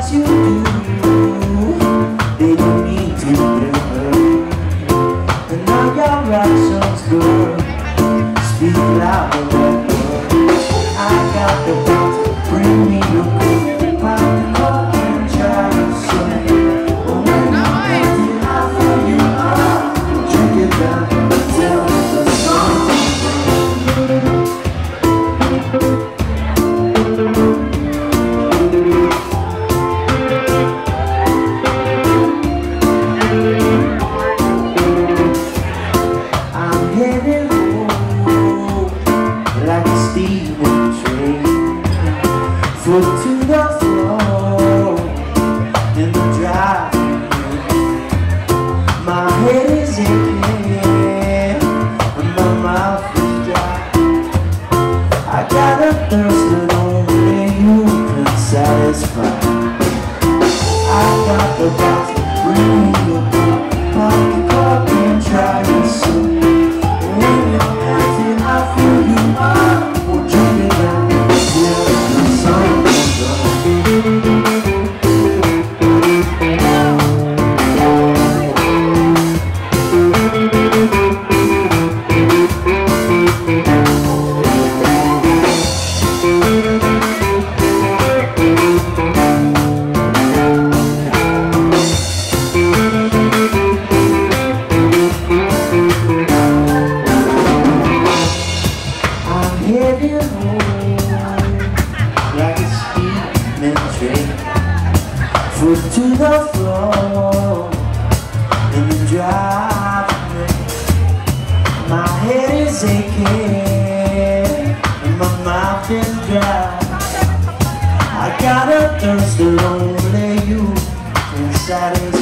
that you do. They don't need to remember. And now your actions, girl Speak louder than I got the bottle Bring me your cool For two Saturday.